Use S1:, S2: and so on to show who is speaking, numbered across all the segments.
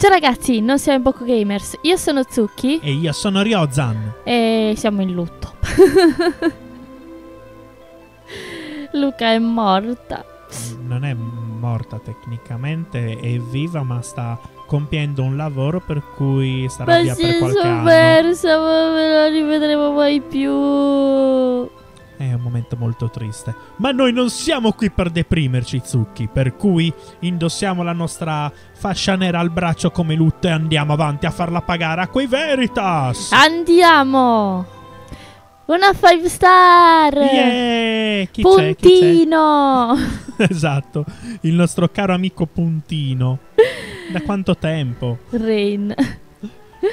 S1: Ciao ragazzi, non siamo in Poco Gamers. Io sono Zucchi
S2: E io sono Ryozan.
S1: e siamo in lutto. Luca è morta.
S2: Non è morta tecnicamente, è viva, ma sta compiendo un lavoro per cui sarà
S1: Ma
S2: via
S1: si
S2: per
S1: è
S2: qualche anno.
S1: sommersa, ma non la rivedremo mai più.
S2: È un momento molto triste. Ma noi non siamo qui per deprimerci, Zucchi. Per cui indossiamo la nostra fascia nera al braccio come lutto e andiamo avanti a farla pagare a quei Veritas.
S1: Andiamo! Una 5 star!
S2: Yeah! Chi c'è?
S1: Puntino!
S2: c'è? Esatto, il nostro caro amico Puntino. Da quanto tempo?
S1: Rain.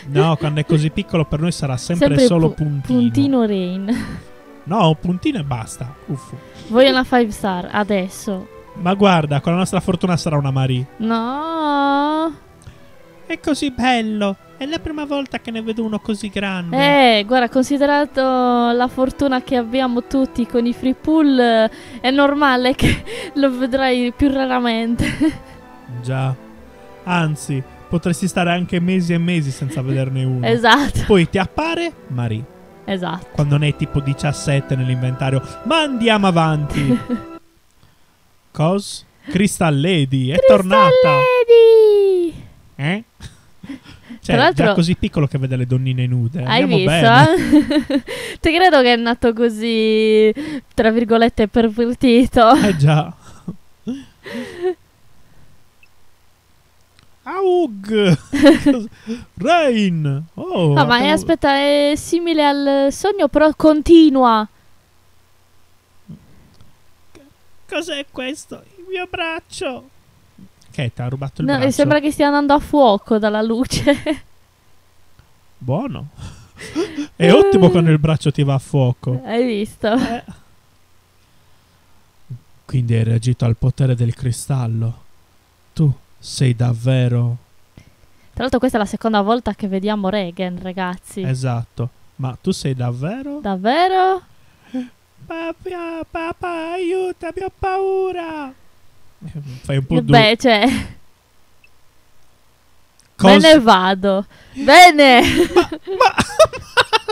S2: No, quando è così piccolo per noi sarà sempre,
S1: Sempre
S2: solo
S1: pu-
S2: Puntino.
S1: Puntino Rain.
S2: No, Puntino e basta. Uffo.
S1: Voglio una 5 star adesso.
S2: Ma guarda, con la nostra fortuna sarà una Marie.
S1: No.
S2: È così bello. È la prima volta che ne vedo uno così grande.
S1: Eh, guarda, considerato la fortuna che abbiamo tutti con i free pool, è normale che lo vedrai più raramente.
S2: Già. Anzi, potresti stare anche mesi e mesi senza vederne uno.
S1: esatto,
S2: Poi ti appare Marie.
S1: Esatto.
S2: Quando ne hai tipo 17 nell'inventario. Ma andiamo avanti. Cos? Crystal Lady è tornata.
S1: Lady!
S2: Eh?
S1: Tra
S2: Cioè,
S1: l'altro-
S2: già così piccolo che vede le donnine nude.
S1: Hai
S2: Andiamo
S1: visto? Ti credo che è nato così, tra virgolette, pervertito.
S2: Eh già. Aug! Rain! Oh,
S1: Ah, ma
S2: abbiamo-
S1: aspetta, è simile al sogno, però continua.
S2: Cos'è questo? Il mio braccio! Che ti ha rubato il
S1: No,
S2: braccio?
S1: sembra che stia andando a fuoco dalla luce.
S2: Buono. È ottimo quando il braccio ti va a fuoco.
S1: Hai visto?
S2: Eh. Quindi hai reagito al potere del cristallo. Tu sei davvero...
S1: Tra l'altro questa è la seconda volta che vediamo Regan, ragazzi.
S2: Esatto. Ma tu sei davvero...
S1: Davvero?
S2: Papà, papà, aiutami, ho paura. Fai un po' duro.
S1: Beh, cioè,
S2: Cos-
S1: me ne vado. Bene.
S2: Ma, ma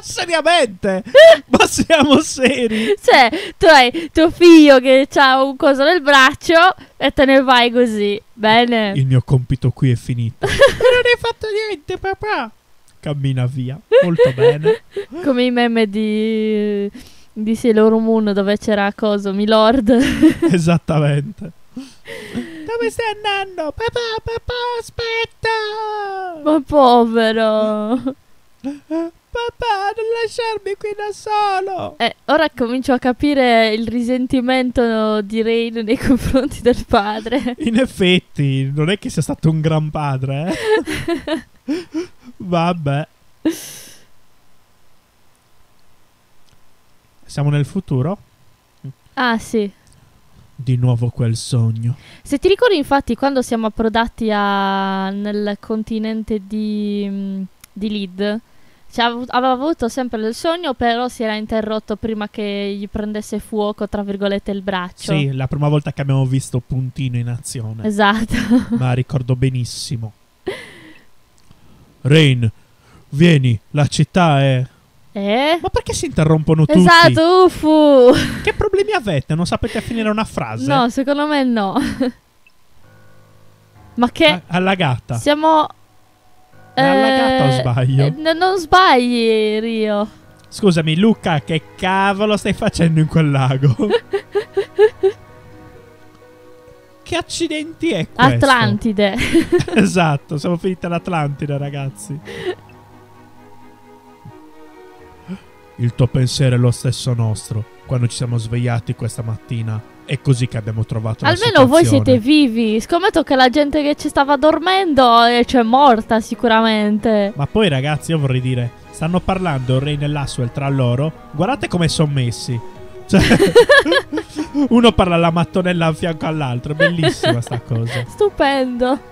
S2: seriamente? ma siamo seri?
S1: cioè, tu hai tuo figlio che ha un coso nel braccio e te ne vai così. Bene.
S2: Il mio compito qui è finito. ma non hai fatto niente, papà. Cammina via. Molto bene.
S1: Come i meme di di Sailor Moon dove c'era coso, Milord.
S2: Esattamente. Dove stai andando? Papà, papà, aspetta.
S1: Ma povero.
S2: Papà, non lasciarmi qui da solo.
S1: Eh, ora comincio a capire il risentimento di Rain nei confronti del padre.
S2: In effetti, non è che sia stato un gran padre, eh? Vabbè. Siamo nel futuro?
S1: Ah, sì.
S2: Di nuovo quel sogno.
S1: Se ti ricordi, infatti, quando siamo approdati a- nel continente di, di Lid, cioè, aveva avuto sempre il sogno, però si era interrotto prima che gli prendesse fuoco, tra virgolette, il braccio.
S2: Sì, la prima volta che abbiamo visto Puntino in azione.
S1: Esatto.
S2: Ma ricordo benissimo. Rain, vieni, la città è...
S1: eh?
S2: Ma perché si interrompono tutti?
S1: Esatto, ufu.
S2: Che problemi avete? Non sapete finire una frase?
S1: No, secondo me no. Ma che...
S2: A- allagata.
S1: Siamo...
S2: È allagata o
S1: eh,
S2: sbaglio?
S1: eh, non sbagli, Rio.
S2: Scusami, Luca, che cavolo stai facendo in quel lago? che accidenti è questo?
S1: Atlantide.
S2: esatto, siamo finiti all'Atlantide, ragazzi. Il tuo pensiero è lo stesso nostro. Quando ci siamo svegliati questa mattina, è così che abbiamo trovato la
S1: Almeno voi siete vivi. Scommetto che la gente che ci stava dormendo è cioè, morta sicuramente.
S2: Ma poi, ragazzi, io vorrei dire, stanno parlando Rain e Laswell tra loro. Guardate come sono messi. Cioè, uno parla alla mattonella a fianco all'altro. È bellissima sta cosa.
S1: Stupendo.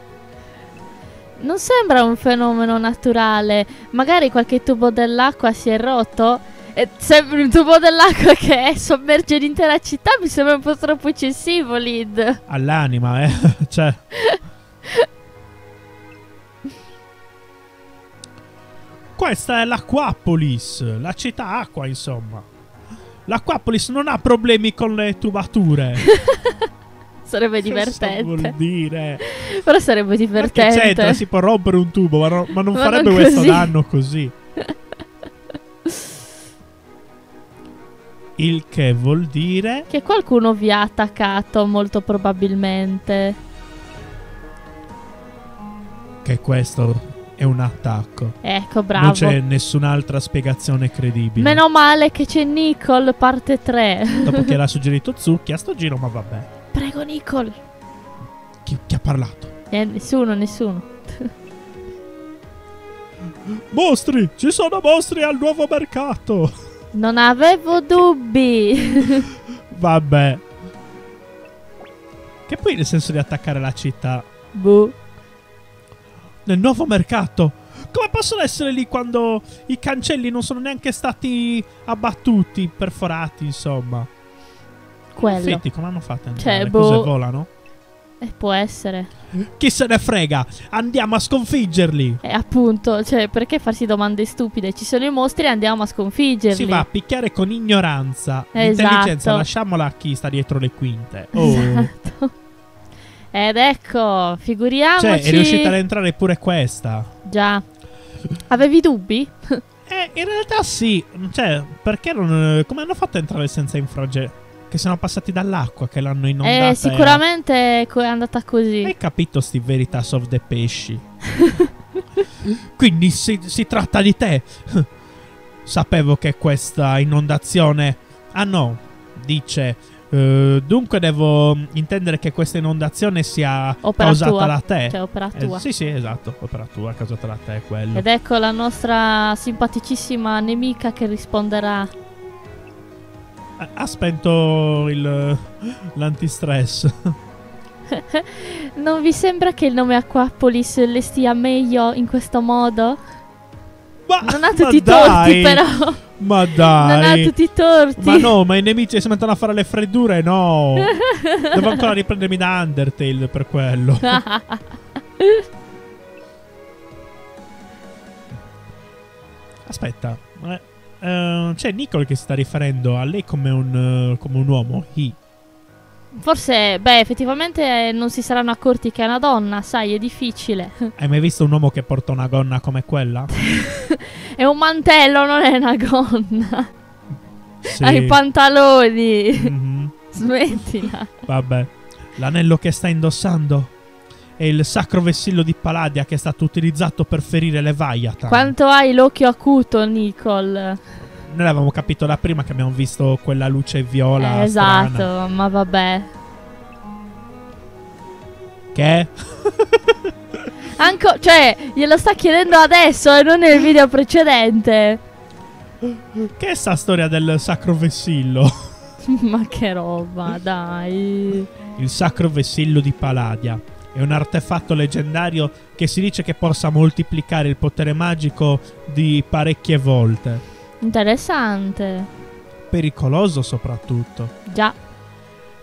S1: Non sembra un fenomeno naturale. Magari qualche tubo dell'acqua si è rotto. E sempre un tubo dell'acqua che sommerge l'intera città mi sembra un po' troppo eccessivo, Lid.
S2: All'anima, eh. cioè, Questa è l'Aquapolis, la città acqua, insomma. L'Aquapolis non ha problemi con le tubature.
S1: sarebbe divertente.
S2: Cosa vuol dire?
S1: Però sarebbe divertente.
S2: Che c'entra? Si può rompere un tubo, ma, no, ma non ma farebbe non questo danno così. Il che vuol dire
S1: che qualcuno vi ha attaccato molto probabilmente.
S2: Che questo è un attacco.
S1: Ecco, bravo.
S2: Non c'è nessun'altra spiegazione credibile.
S1: Meno male che c'è Nicole parte 3.
S2: Dopo che l'ha suggerito Zucchi a sto giro, ma vabbè.
S1: Prego Nicole.
S2: Chi, chi ha parlato?
S1: Eh, nessuno, nessuno.
S2: Mostri! Ci sono mostri al nuovo mercato!
S1: Non avevo dubbi.
S2: Vabbè. Che poi nel senso di attaccare la città?
S1: Boh.
S2: Nel nuovo mercato. Come possono essere lì quando i cancelli non sono neanche stati abbattuti, perforati, insomma?
S1: Quello.
S2: Infatti, come hanno fatto
S1: Cioè, boh.
S2: cose volano?
S1: Eh, può essere.
S2: Chi se ne frega? Andiamo a sconfiggerli.
S1: Eh, appunto, cioè, perché farsi domande stupide? Ci sono i mostri e andiamo a sconfiggerli.
S2: Si va a picchiare con ignoranza.
S1: Esatto.
S2: L'intelligenza lasciamola a chi sta dietro le quinte. Oh.
S1: Esatto. Ed ecco, figuriamoci.
S2: Cioè, è riuscita ad entrare pure questa.
S1: Già. Avevi dubbi?
S2: eh, in realtà sì. Cioè, perché non. Come hanno fatto a entrare senza infrangere? Che sono passati dall'acqua, che l'hanno inondata.
S1: Eh, sicuramente è andata così.
S2: Hai capito sti Veritas of the Pesci? Quindi si, si tratta di te. Sapevo che questa inondazione... Ah no, dice... Uh, dunque devo intendere che questa inondazione sia
S1: opera
S2: causata
S1: tua.
S2: da te.
S1: Cioè, opera tua.
S2: Eh, sì, sì, esatto, opera tua, causata da te, quello.
S1: Ed ecco la nostra simpaticissima nemica che risponderà
S2: ha spento il, l'antistress.
S1: non vi sembra che il nome Aquapolis le stia meglio in questo modo?
S2: Ma,
S1: non ha tutti
S2: i
S1: torti, però.
S2: Ma dai.
S1: Non ha tutti i torti.
S2: Ma no, ma i nemici si mettono a fare le freddure, no. Devo ancora riprendermi da Undertale per quello. Aspetta. Eh. Uh, c'è Nicole che si sta riferendo a lei come un, uh, come un uomo. He.
S1: Forse, beh, effettivamente non si saranno accorti che è una donna, sai, è difficile.
S2: Hai mai visto un uomo che porta una gonna come quella?
S1: è un mantello, non è una gonna.
S2: Sì.
S1: Hai i pantaloni.
S2: Mm-hmm.
S1: Smettila.
S2: Vabbè. L'anello che sta indossando è il sacro vessillo di Palladia che è stato utilizzato per ferire le Vaiatan.
S1: Quanto hai l'occhio acuto, Nicole?
S2: Noi l'avevamo capito da prima che abbiamo visto quella luce viola.
S1: Eh, esatto,
S2: strana.
S1: ma vabbè.
S2: Che?
S1: Anco, cioè, glielo sta chiedendo adesso e non nel video precedente.
S2: Che è sta storia del sacro vessillo?
S1: ma che roba, dai.
S2: Il sacro vessillo di Palladia è un artefatto leggendario che si dice che possa moltiplicare il potere magico di parecchie volte.
S1: Interessante.
S2: Pericoloso soprattutto.
S1: Già.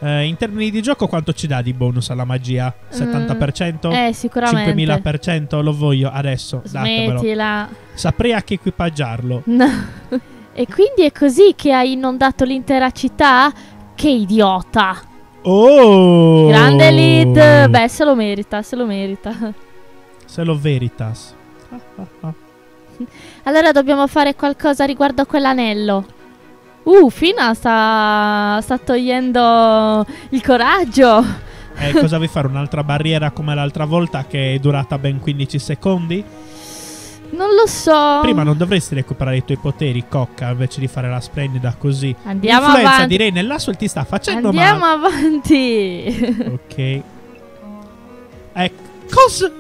S2: Eh, in termini di gioco quanto ci dà di bonus alla magia? 70%?
S1: Mm, eh, sicuramente.
S2: 5000%? Lo voglio adesso.
S1: Smettila.
S2: Datemelo. Saprei a che equipaggiarlo.
S1: No. e quindi è così che hai inondato l'intera città? Che idiota.
S2: Oh!
S1: Grande lead. Beh, se lo merita, se lo merita.
S2: Se lo veritas.
S1: allora dobbiamo fare qualcosa riguardo a quell'anello. Uh, Fina sta, sta togliendo il coraggio.
S2: Eh, cosa vuoi fare? Un'altra barriera come l'altra volta che è durata ben 15 secondi?
S1: Non lo so.
S2: Prima non dovresti recuperare i tuoi poteri, cocca, invece di fare la splendida così.
S1: Andiamo
S2: L'influenza
S1: avanti.
S2: direi nell'Aswell ti sta facendo
S1: Andiamo
S2: male.
S1: avanti.
S2: ok. Ecco. Cosa?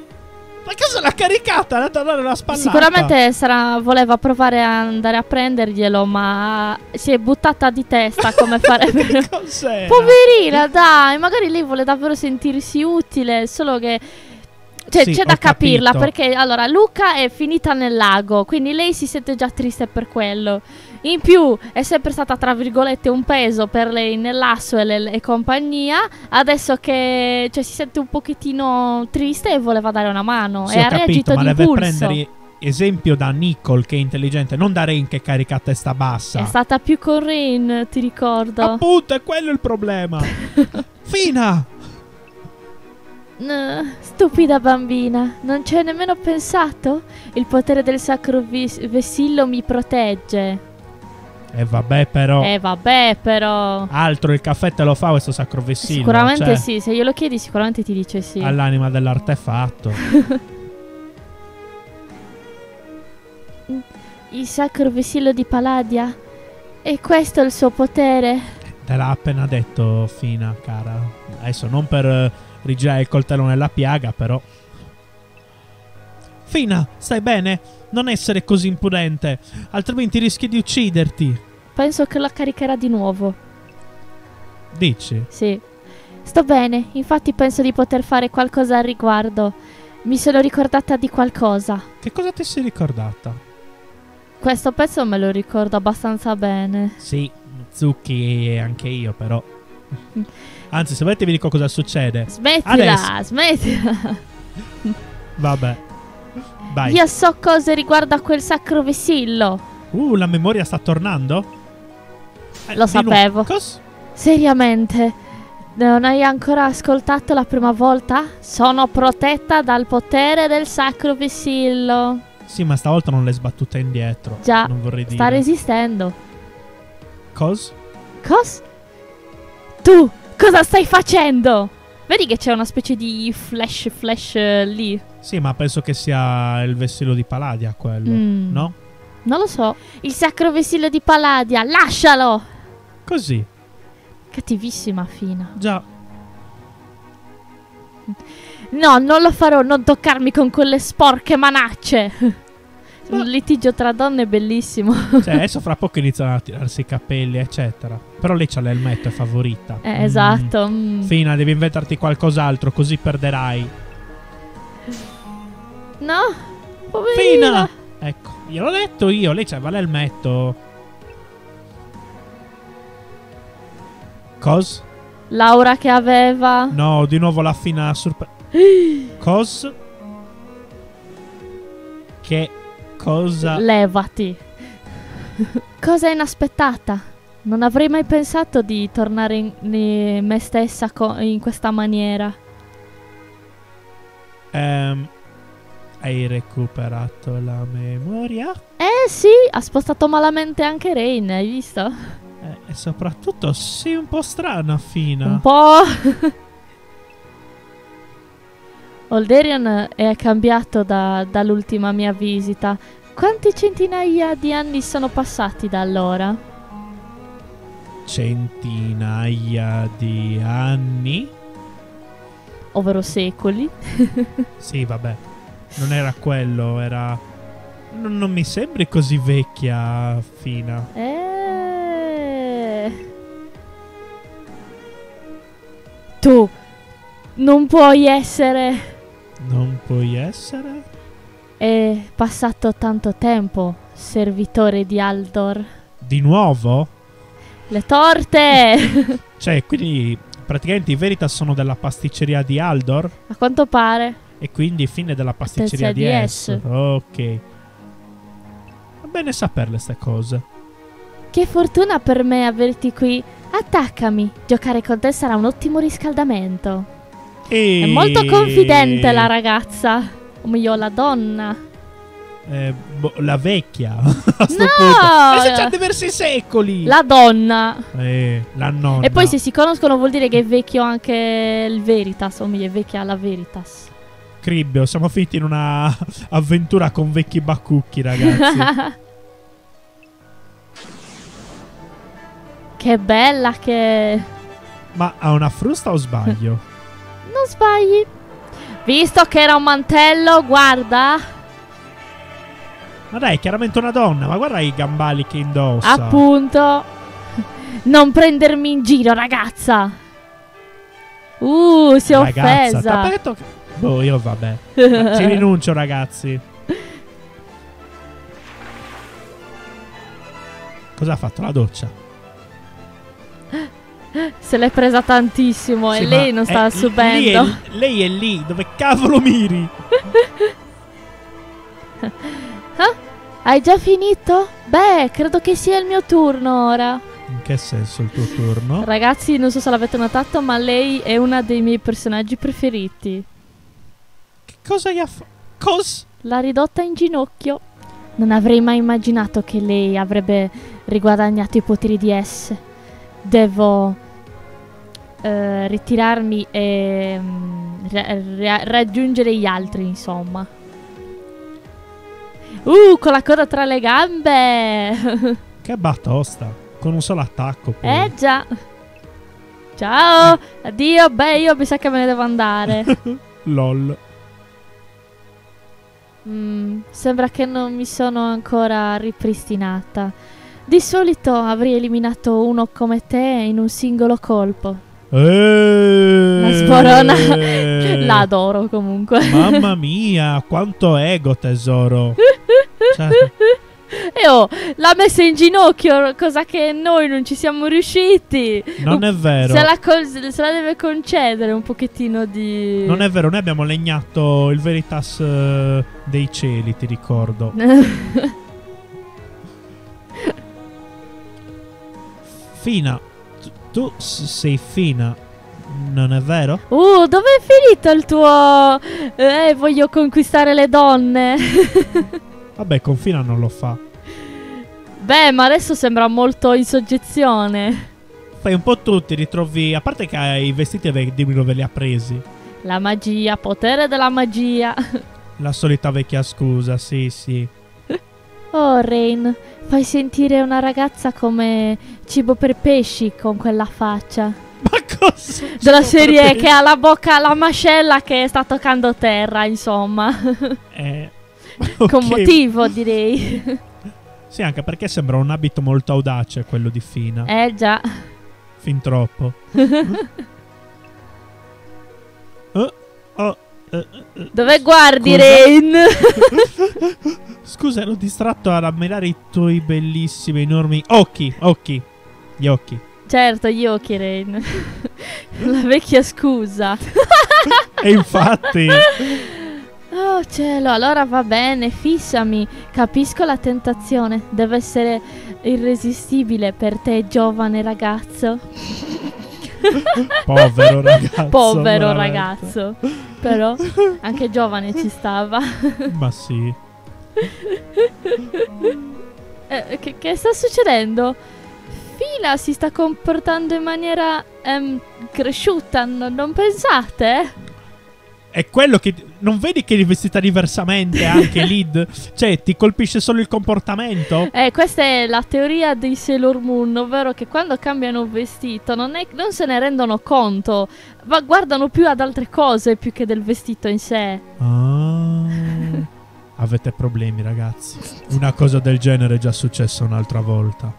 S2: Ma cosa l'ha caricata? È andata a dare una spallata.
S1: Sicuramente sarà, voleva provare a andare a prenderglielo, ma si è buttata di testa come farebbe.
S2: cos'è?
S1: Poverina, dai, magari lei vuole davvero sentirsi utile, solo che Cioè,
S2: Sì,
S1: c'è da capirla
S2: capito.
S1: perché allora Luca è finita nel lago, quindi lei si sente già triste per quello. In più è sempre stata, tra virgolette, un peso per lei nell'asso e, le- e compagnia. Adesso che cioè, si sente un pochettino triste e voleva dare una mano.
S2: Sì,
S1: e
S2: ho
S1: ha reagito
S2: capito, ma deve
S1: d'impulso.
S2: prendere esempio da Nicole che è intelligente, non da Rain che carica a testa bassa.
S1: È stata più con Rain, ti ricordo.
S2: Appunto, è quello il problema. Fina!
S1: N- stupida bambina, non ci hai nemmeno pensato? Il potere del sacro vessillo mi protegge.
S2: E vabbè, però.
S1: Eh vabbè, però.
S2: Altro il caffè te lo fa questo sacro vessillo.
S1: Sicuramente
S2: cioè,
S1: sì, se glielo chiedi sicuramente ti dice sì.
S2: All'anima dell'artefatto.
S1: Il sacro vessillo di Palladia? E questo è il suo potere?
S2: Te l'ha appena detto Fina, cara. Adesso non per eh, rigirare il coltello nella piaga, però. Fina, stai bene? Non essere così impudente, altrimenti rischi di ucciderti.
S1: Penso che la caricherà di nuovo.
S2: Dici?
S1: Sì. Sto bene, infatti penso di poter fare qualcosa al riguardo. Mi sono ricordata di qualcosa.
S2: Che cosa ti sei ricordata?
S1: Questo pezzo me lo ricordo abbastanza bene.
S2: Sì, Zucchi e anche io, però. Anzi, se volete vi dico cosa succede.
S1: Smettila,
S2: Adesso.
S1: smettila.
S2: Vabbè. Vai.
S1: Io so cose riguardo a quel sacro vessillo.
S2: Uh, la memoria sta tornando? Eh,
S1: Lo sapevo.
S2: Cos-
S1: Seriamente? Non hai ancora ascoltato la prima volta? Sono protetta dal potere del sacro vessillo.
S2: Sì, ma stavolta non l'hai sbattuta indietro.
S1: Già,
S2: Non vorrei dire.
S1: Sta resistendo.
S2: Cos?
S1: Cos? Tu, cosa stai facendo? Vedi che c'è una specie di flash flash eh, lì.
S2: Sì, ma penso che sia il vessillo di Palladia quello.
S1: Mm.
S2: No?
S1: Non lo so. Il sacro vessillo di Palladia, lascialo!
S2: Così.
S1: Cattivissima Fina.
S2: Già.
S1: No, non lo farò, non toccarmi con quelle sporche manacce. Un litigio tra donne è bellissimo.
S2: Cioè, adesso fra poco iniziano a tirarsi i capelli, eccetera. Però lei c'ha l'elmetto, è favorita.
S1: Eh,
S2: Mm.
S1: esatto. mm.
S2: Fina, devi inventarti qualcos'altro, così perderai.
S1: No, poverina.
S2: Fina! Ecco, gliel'ho detto io, lei c'aveva l'elmetto. Cos?
S1: Laura che aveva.
S2: No, di nuovo la fina sorpresa. Cos? Che cosa?
S1: Levati. Cosa inaspettata. Non avrei mai pensato di tornare in, in me stessa in questa maniera.
S2: Ehm, hai recuperato la memoria?
S1: Eh sì, ha spostato malamente anche Rain, hai visto?
S2: Eh, e soprattutto sei un po' strana, Fina.
S1: Un po'. Olderion è cambiato da- dall'ultima mia visita. Quante centinaia di anni sono passati da allora?
S2: Centinaia di anni?
S1: Ovvero secoli.
S2: Sì, vabbè. Non era quello, era... Non, non mi sembri così vecchia, Fina.
S1: Eh. Tu non puoi essere.
S2: Non puoi essere?
S1: È passato tanto tempo, servitore di Aldor.
S2: Di nuovo?
S1: Le torte!
S2: Cioè, quindi praticamente i Veritas sono della pasticceria di Aldor
S1: A quanto pare.
S2: e quindi fine della pasticceria di, S. Ok. Va bene saperle queste cose.
S1: Che fortuna per me averti qui. Attaccami. Giocare con te sarà un ottimo riscaldamento.
S2: E...
S1: È molto confidente la ragazza. O meglio, la donna.
S2: Eh, boh, la vecchia. a
S1: No!
S2: punto. Ma se c'ha diversi secoli.
S1: La donna.
S2: Eh, la nonna.
S1: E poi se si conoscono vuol dire che è vecchio anche il Veritas. O meglio, è vecchia la Veritas.
S2: Cribbio, siamo finiti in una avventura con vecchi bacucchi, ragazzi.
S1: che bella che...
S2: Ma ha una frusta o sbaglio?
S1: Non sbagli. Visto che era un mantello, guarda.
S2: ma dai, è chiaramente una donna, ma guarda i gambali che indossa.
S1: Appunto. Non prendermi in giro, ragazza. Uh, si è
S2: Ragazza,
S1: offesa.
S2: detto che- Boh, io vabbè. Ci rinuncio, ragazzi. Cosa ha fatto? La doccia.
S1: Se l'è presa tantissimo
S2: Sì,
S1: e lei non sta
S2: è-
S1: subendo.
S2: Lì è, lei è lì, dove cavolo miri?
S1: Hai già finito? Beh, credo che sia il mio turno ora.
S2: In che senso il tuo turno?
S1: Ragazzi, non so se l'avete notato, ma lei è una dei miei personaggi preferiti.
S2: Che cosa gli ha fatto? Cos?
S1: L'ha ridotta in ginocchio. Non avrei mai immaginato che lei avrebbe riguadagnato i poteri di S. Devo eh, ritirarmi e mm, ra- ra- raggiungere gli altri, insomma. Uh, con la coda tra le gambe!
S2: Che batosta. Con un solo attacco. Poi.
S1: eh già. Ciao! Addio, beh, io mi sa che me ne devo andare.
S2: LOL.
S1: Mm, sembra che non mi sono ancora ripristinata. Di solito avrei eliminato uno come te in un singolo colpo.
S2: Eh,
S1: La sporona la adoro comunque.
S2: Mamma mia, quanto ego, tesoro. Cioè,
S1: E oh, l'ha messa in ginocchio, cosa che noi non ci siamo riusciti.
S2: non è vero.
S1: Se la, se la deve concedere un pochettino di...
S2: Non è vero, noi abbiamo legnato il Veritas eh, dei cieli, ti ricordo. Fina, tu, sei fina, non è vero?
S1: Uh, dove è finito il tuo... Eh, voglio conquistare le donne.
S2: Vabbè, con Fina non lo fa.
S1: Beh, ma adesso sembra molto in soggezione.
S2: Fai un po' tu, ti ritrovi. A parte che hai i vestiti, ve- dimmi dove li ha presi.
S1: La magia, potere della magia.
S2: La solita vecchia scusa, sì, sì.
S1: Oh, Rain, fai sentire una ragazza come cibo per pesci con quella faccia.
S2: Ma cosa?
S1: Della serie che ha la bocca, la mascella che sta toccando terra, insomma.
S2: Eh,
S1: Con
S2: ok.
S1: motivo, direi.
S2: Sì, anche perché sembra un abito molto audace quello di Fina.
S1: eh già.
S2: Fin troppo. Oh, oh,
S1: Dove guardi,
S2: Scusa.
S1: Rain?
S2: Scusa, ero distratto ad ammirare i tuoi bellissimi, enormi occhi. Occhi. Gli occhi.
S1: certo, gli occhi, Rain. la vecchia scusa.
S2: E infatti.
S1: Oh cielo, allora va bene, fissami. Capisco la tentazione. Deve essere irresistibile per te, giovane ragazzo.
S2: Povero ragazzo.
S1: Povero ragazzo. Però anche giovane ci stava.
S2: Ma sì.
S1: Eh, che, che sta succedendo? Fila si sta comportando in maniera ehm, cresciuta, no- non pensate?
S2: È quello che. Non vedi che è vestita diversamente anche Lid? Cioè, ti colpisce solo il comportamento?
S1: Eh, questa è la teoria dei Sailor Moon, ovvero che quando cambiano vestito non, è- non se ne rendono conto, ma guardano più ad altre cose più che del vestito in sé.
S2: Ah. Avete problemi, ragazzi. Una cosa del genere è già successa un'altra volta.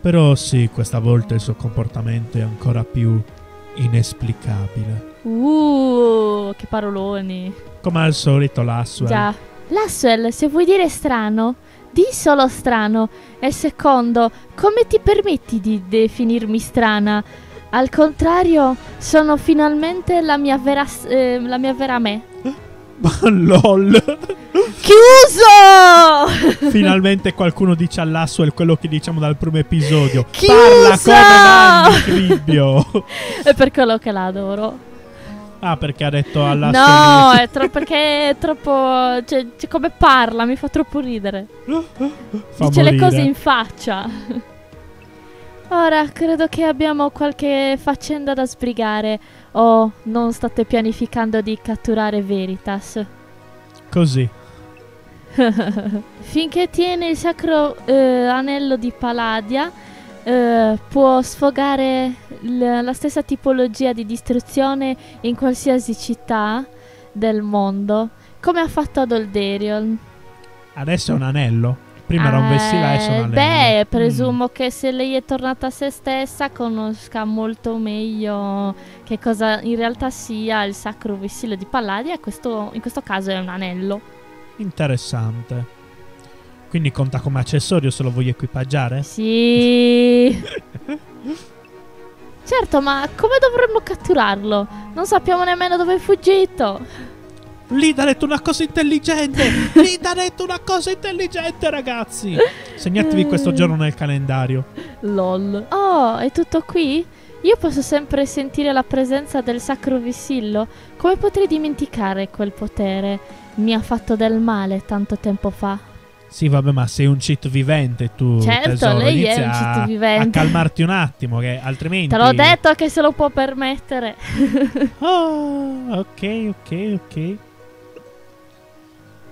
S2: Però sì, questa volta il suo comportamento è ancora più inesplicabile.
S1: Uh, che paroloni.
S2: Come al solito, Lasswell.
S1: Già. Lasswell, se vuoi dire strano, di solo strano. E secondo, come ti permetti di definirmi strana? Al contrario, sono finalmente la mia vera, eh, la mia vera me.
S2: Ma lol.
S1: Chiuso!
S2: Finalmente qualcuno dice all'Asswell quello che diciamo dal primo episodio.
S1: Chiusa!
S2: Parla come Nanni Cribbio.
S1: È per quello che la adoro.
S2: Ah, perché ha detto all'Asswell.
S1: No, è tro- perché è troppo. Cioè, cioè, come parla, mi fa troppo ridere.
S2: Fa
S1: Dice le
S2: morire.
S1: cose in faccia. Ora, credo che abbiamo qualche faccenda da sbrigare. O non state pianificando di catturare Veritas?
S2: Così.
S1: Finché tiene il sacro eh, anello di Palladia, eh, può sfogare l- la stessa tipologia di distruzione in qualsiasi città del mondo, come ha fatto ad Olderion.
S2: Adesso è un anello. Prima era un vessilà e sono
S1: Eh, Beh, presumo che se lei è tornata a se stessa conosca molto meglio che cosa in realtà sia il sacro vessillo di Palladia questo, in questo caso è un anello.
S2: Interessante. Quindi conta come accessorio se lo voglio equipaggiare?
S1: Sì. certo, ma come dovremmo catturarlo? Non sappiamo nemmeno dove è fuggito.
S2: Lida ha detto una cosa intelligente! Lida ha detto una cosa intelligente, ragazzi! Segnatevi questo giorno nel calendario.
S1: LOL. Oh, è tutto qui? Io posso sempre sentire la presenza del sacro vessillo. Come potrei dimenticare quel potere? Mi ha fatto del male tanto tempo fa.
S2: Sì, vabbè, ma sei un cheat vivente tu.
S1: Certo,
S2: tesoro.
S1: lei è un cheat vivente.
S2: A calmarti un attimo, che altrimenti.
S1: Te l'ho detto che se lo può permettere.
S2: Oh, ok, ok, ok.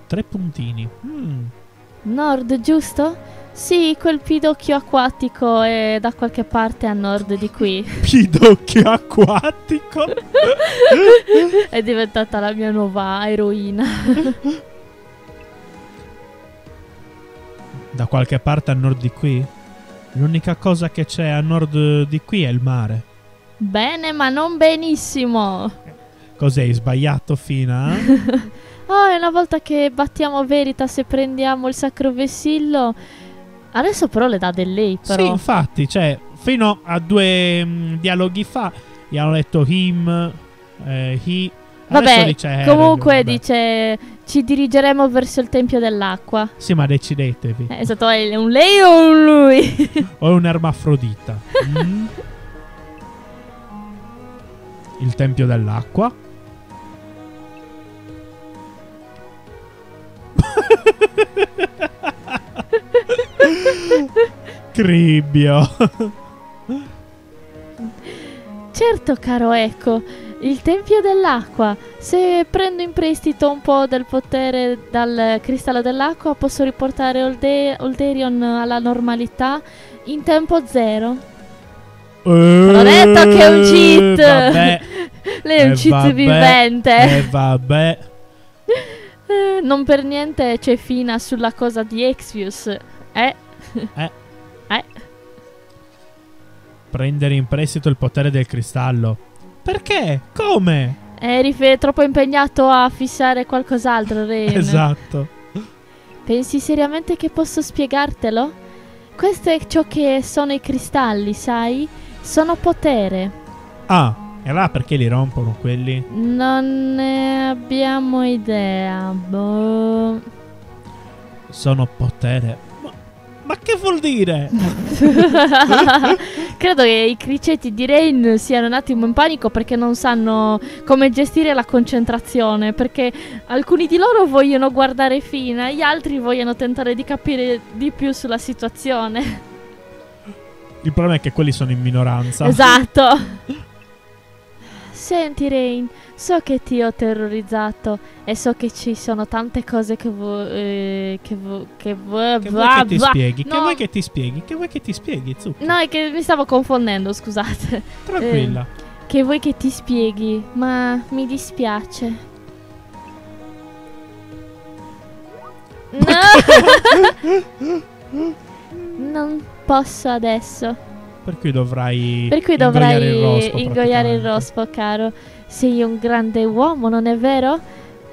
S2: Tre puntini. Mm.
S1: Nord, giusto? Sì, quel pidocchio acquatico è da qualche parte a nord di qui.
S2: Pidocchio acquatico.
S1: è diventata la mia nuova eroina.
S2: Da qualche parte a nord di qui? L'unica cosa che c'è a nord di qui è il mare.
S1: Bene, ma non benissimo.
S2: Cos'è? Hai sbagliato, Fina?
S1: Oh, e una volta che battiamo Veritas e prendiamo il sacro vessillo. Adesso però le dà del lei, però.
S2: Sì, infatti, cioè, fino a due mm, dialoghi fa gli hanno detto him, eh, he. Adesso
S1: Vabbè,
S2: dice
S1: comunque
S2: vabbè.
S1: dice ci dirigeremo verso il tempio dell'acqua.
S2: Sì, ma decidetevi.
S1: Eh, esatto, è un lei o un lui?
S2: O è un ermafrodita? Mm? Il tempio dell'acqua? Cribbio.
S1: Certo, caro Ecco, il tempio dell'acqua. Se prendo in prestito un po' del potere dal cristallo dell'acqua, posso riportare Olde- Olderion alla normalità in tempo zero.
S2: L'ho
S1: detto che è un cheat.
S2: Vabbè,
S1: Lei è un
S2: Eh,
S1: cheat
S2: vabbè,
S1: vivente.
S2: eh, vabbè.
S1: Eh, non per niente c'è fina sulla cosa di Exvius. Eh?
S2: Eh.
S1: Eh?
S2: Prendere in prestito il potere del cristallo. Perché? Come?
S1: Eri troppo impegnato a fissare qualcos'altro, Rain.
S2: Esatto.
S1: Pensi seriamente che posso spiegartelo? Questo è ciò che sono i cristalli, sai? Sono potere.
S2: Ah, e allora perché li rompono quelli?
S1: Non ne abbiamo idea. Boh.
S2: Sono potere. Ma, che vuol dire?
S1: Credo che i criceti di Rain siano un attimo in panico perché non sanno come gestire la concentrazione. Perché alcuni di loro vogliono guardare Fina, gli altri vogliono tentare di capire di più sulla situazione.
S2: Il problema è che quelli sono in minoranza.
S1: Esatto. Senti, Rain, so che ti ho terrorizzato e so che ci sono tante cose che vuoi. Eh, che vuoi. Che vuoi.
S2: Che vuoi che ti spieghi? Che vuoi che ti spieghi? Che vuoi che ti spieghi, Zucca?
S1: No, è che mi stavo confondendo, scusate.
S2: Tranquilla.
S1: Che vuoi che ti spieghi, ma mi dispiace. No! non posso adesso.
S2: Per cui dovrai
S1: Per cui
S2: ingoiare
S1: dovrai
S2: il rospo,
S1: ingoiare il
S2: praticamente.
S1: rospo, caro. Sei un grande uomo, non è vero?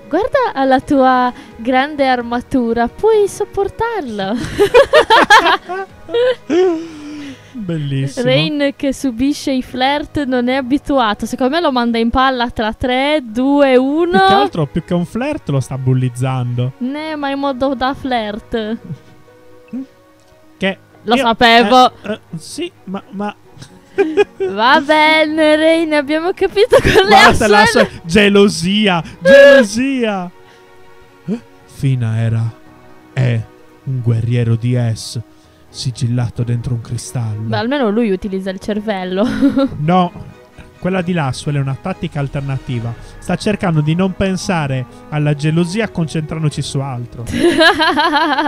S1: Guarda la tua grande armatura, puoi sopportarlo.
S2: Bellissimo.
S1: Rain che subisce i flirt non è abituato. Secondo me lo manda in palla tra 3, 2, 1.
S2: Più che altro, più che un flirt, lo sta bullizzando.
S1: Ne, ma in modo da flirt.
S2: Che
S1: Lo
S2: io-
S1: sapevo.
S2: eh, eh, sì, ma, ma
S1: Va bene, Rain, abbiamo capito con le
S2: guarda la
S1: assuele-
S2: sua gelosia, gelosia. Eh, Fina era è un guerriero di S sigillato dentro un cristallo.
S1: Beh, almeno lui utilizza il cervello.
S2: No, quella di Laswell è una tattica alternativa. Sta cercando di non pensare alla gelosia concentrandoci su altro.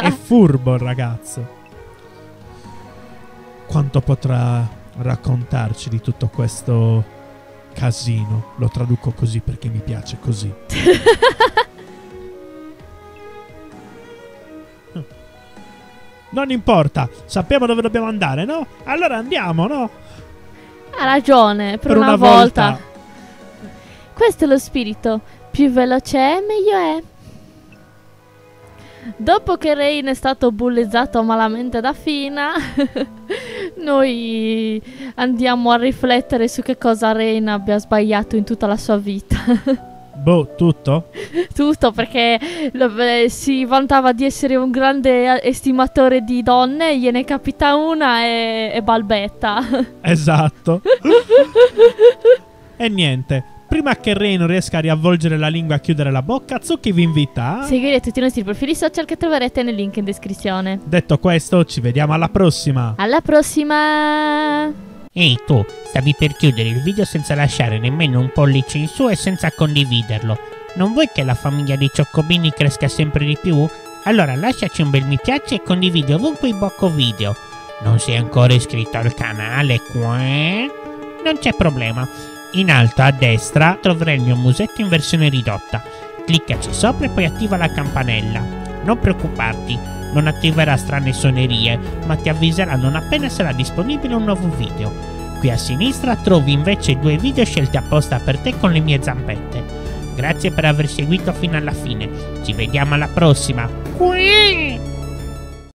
S2: È furbo il ragazzo. Quanto potrà raccontarci di tutto questo casino? Lo traduco così perché mi piace così. Non importa, sappiamo dove dobbiamo andare, no? Allora andiamo, no?
S1: Ha ragione, per,
S2: Per
S1: una,
S2: una
S1: volta.
S2: volta.
S1: Questo è lo spirito. Più veloce è, meglio è. Dopo che Rain è stato bullizzato malamente da Fina, noi andiamo a riflettere su che cosa Rain abbia sbagliato in tutta la sua vita.
S2: Boh, tutto?
S1: Tutto perché eh, si vantava di essere un grande eh, estimatore di donne, gliene capita una e, e balbetta.
S2: Esatto. e niente. Prima che Rey non riesca a riavvolgere la lingua e a chiudere la bocca, Zucchi vi invita a...
S1: Seguire tutti i nostri profili social che troverete nel link in descrizione.
S2: Detto questo, ci vediamo alla prossima.
S1: Alla prossima!
S3: Ehi tu, stavi per chiudere il video senza lasciare nemmeno un pollice in su e senza condividerlo. Non vuoi che la famiglia dei Cioccolini cresca sempre di più? Allora lasciaci un bel mi piace e condividi ovunque i Bocco Video. Non sei ancora iscritto al canale qua? Non c'è problema. In alto a destra troverai il mio musetto in versione ridotta. Cliccaci sopra e poi attiva la campanella. Non preoccuparti, non attiverà strane suonerie, ma ti avviserà non appena sarà disponibile un nuovo video. Qui a sinistra trovi invece due video scelti apposta per te con le mie zampette. Grazie per aver seguito fino alla fine. Ci vediamo alla prossima. Qui!